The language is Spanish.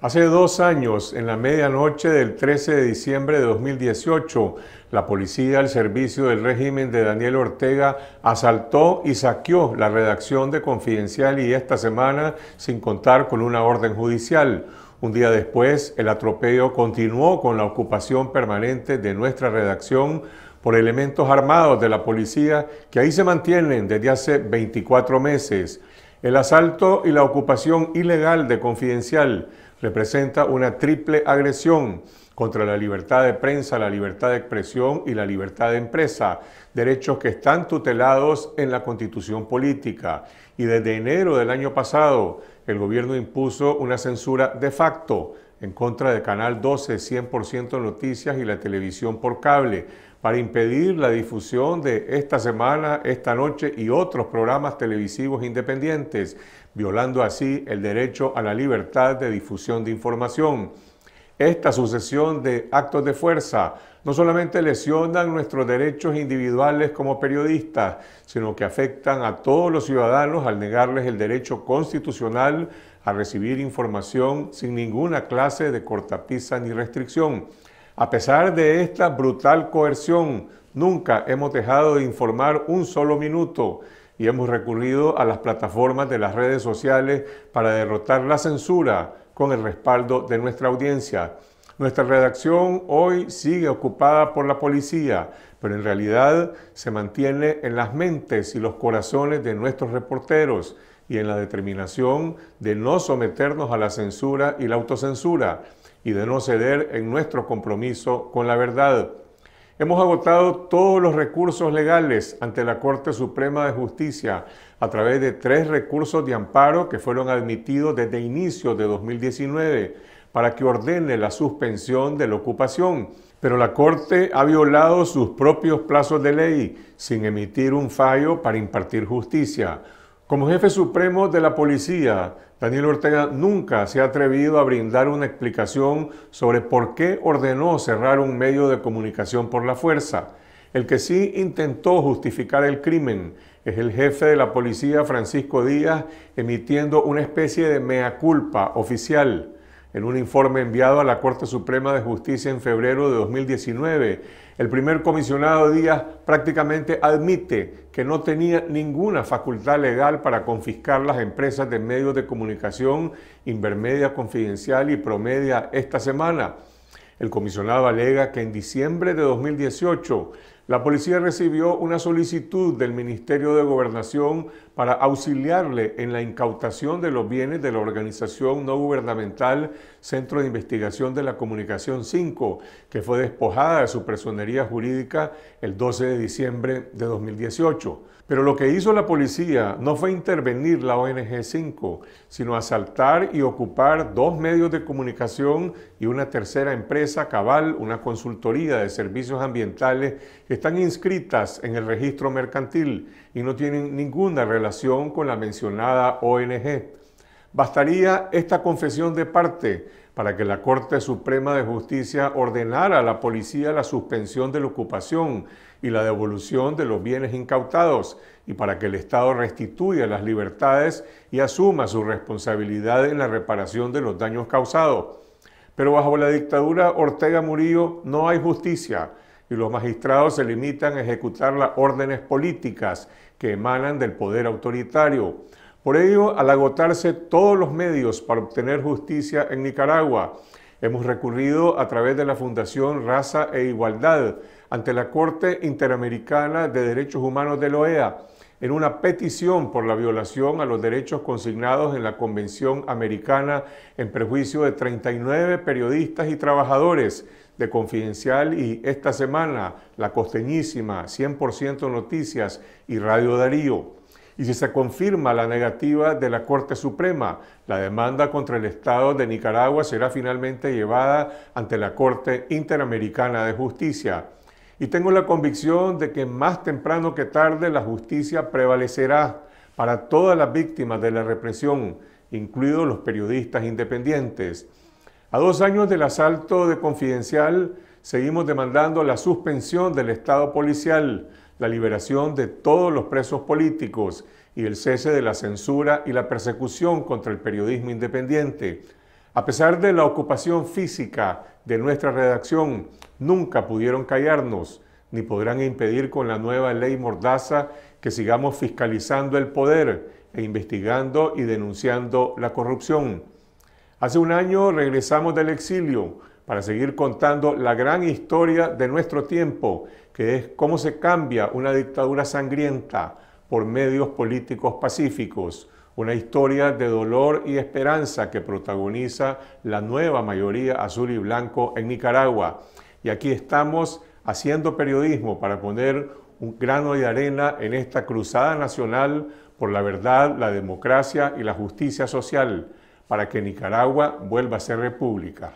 Hace dos años, en la medianoche del 13 de diciembre de 2018, la policía al servicio del régimen de Daniel Ortega asaltó y saqueó la redacción de Confidencial y esta semana sin contar con una orden judicial. Un día después, el atropello continuó con la ocupación permanente de nuestra redacción por elementos armados de la policía que ahí se mantienen desde hace 24 meses. El asalto y la ocupación ilegal de Confidencial representa una triple agresión contra la libertad de prensa, la libertad de expresión y la libertad de empresa, derechos que están tutelados en la constitución política. Y desde enero del año pasado, el gobierno impuso una censura de facto en contra de Canal 12, 100% Noticias y la televisión por cable, para impedir la difusión de esta semana, esta noche y otros programas televisivos independientes, violando así el derecho a la libertad de difusión de información. Esta sucesión de actos de fuerza no solamente lesionan nuestros derechos individuales como periodistas, sino que afectan a todos los ciudadanos al negarles el derecho constitucional a recibir información sin ninguna clase de cortapisa ni restricción. A pesar de esta brutal coerción, nunca hemos dejado de informar un solo minuto y hemos recurrido a las plataformas de las redes sociales para derrotar la censura con el respaldo de nuestra audiencia. Nuestra redacción hoy sigue ocupada por la policía, pero en realidad se mantiene en las mentes y los corazones de nuestros reporteros y en la determinación de no someternos a la censura y la autocensura y de no ceder en nuestro compromiso con la verdad. Hemos agotado todos los recursos legales ante la Corte Suprema de Justicia a través de tres recursos de amparo que fueron admitidos desde inicio de 2019 para que ordene la suspensión de la ocupación. Pero la Corte ha violado sus propios plazos de ley sin emitir un fallo para impartir justicia. Como jefe supremo de la policía, Daniel Ortega nunca se ha atrevido a brindar una explicación sobre por qué ordenó cerrar un medio de comunicación por la fuerza. El que sí intentó justificar el crimen es el jefe de la policía Francisco Díaz emitiendo una especie de mea culpa oficial en un informe enviado a la Corte Suprema de Justicia en febrero de 2019, el primer comisionado Díaz prácticamente admite que no tenía ninguna facultad legal para confiscar las empresas de medios de comunicación Invermedia Confidencial y Promedia esta semana. El comisionado alega que en diciembre de 2018 la policía recibió una solicitud del Ministerio de Gobernación para auxiliarle en la incautación de los bienes de la organización no gubernamental Centro de Investigación de la Comunicación 5, que fue despojada de su personería jurídica el 12 de diciembre de 2018. Pero lo que hizo la policía no fue intervenir la ONG 5, sino asaltar y ocupar dos medios de comunicación y una tercera empresa, Cabal, una consultoría de servicios ambientales que están inscritas en el registro mercantil y no tienen ninguna relación con la mencionada ONG. Bastaría esta confesión de parte para que la Corte Suprema de Justicia ordenara a la policía la suspensión de la ocupación y la devolución de los bienes incautados y para que el Estado restituya las libertades y asuma su responsabilidad en la reparación de los daños causados. Pero bajo la dictadura Ortega Murillo no hay justicia y los magistrados se limitan a ejecutar las órdenes políticas que emanan del poder autoritario. Por ello, al agotarse todos los medios para obtener justicia en Nicaragua, hemos recurrido a través de la Fundación Raza e Igualdad ante la Corte Interamericana de Derechos Humanos de la OEA en una petición por la violación a los derechos consignados en la Convención Americana en perjuicio de 39 periodistas y trabajadores de Confidencial y esta semana La Costeñísima, 100% Noticias y Radio Darío. Y si se confirma la negativa de la Corte Suprema, la demanda contra el Estado de Nicaragua será finalmente llevada ante la Corte Interamericana de Justicia. Y tengo la convicción de que más temprano que tarde la justicia prevalecerá para todas las víctimas de la represión, incluidos los periodistas independientes. A dos años del asalto de Confidencial, seguimos demandando la suspensión del Estado policial, la liberación de todos los presos políticos y el cese de la censura y la persecución contra el periodismo independiente. A pesar de la ocupación física de nuestra redacción, nunca pudieron callarnos, ni podrán impedir con la nueva ley Mordaza que sigamos fiscalizando el poder e investigando y denunciando la corrupción. Hace un año regresamos del exilio para seguir contando la gran historia de nuestro tiempo, que es cómo se cambia una dictadura sangrienta por medios políticos pacíficos, una historia de dolor y esperanza que protagoniza la nueva mayoría azul y blanco en Nicaragua. Y aquí estamos haciendo periodismo para poner un grano de arena en esta cruzada nacional por la verdad, la democracia y la justicia social, para que Nicaragua vuelva a ser república.